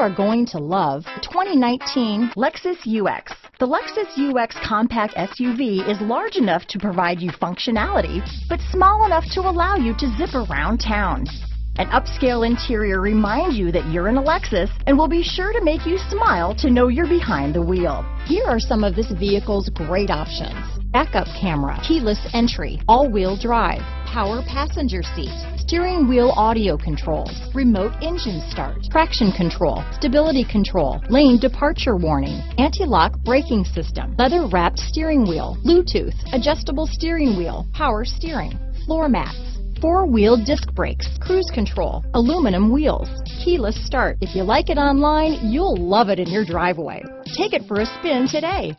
are going to love the 2019 Lexus UX. The Lexus UX compact SUV is large enough to provide you functionality, but small enough to allow you to zip around town. An upscale interior reminds you that you're in a Lexus and will be sure to make you smile to know you're behind the wheel. Here are some of this vehicle's great options. Backup camera, keyless entry, all-wheel drive, power passenger seat, steering wheel audio controls, remote engine start, traction control, stability control, lane departure warning, anti-lock braking system, leather wrapped steering wheel, Bluetooth, adjustable steering wheel, power steering, floor mats, four-wheel disc brakes, cruise control, aluminum wheels, keyless start. If you like it online, you'll love it in your driveway. Take it for a spin today.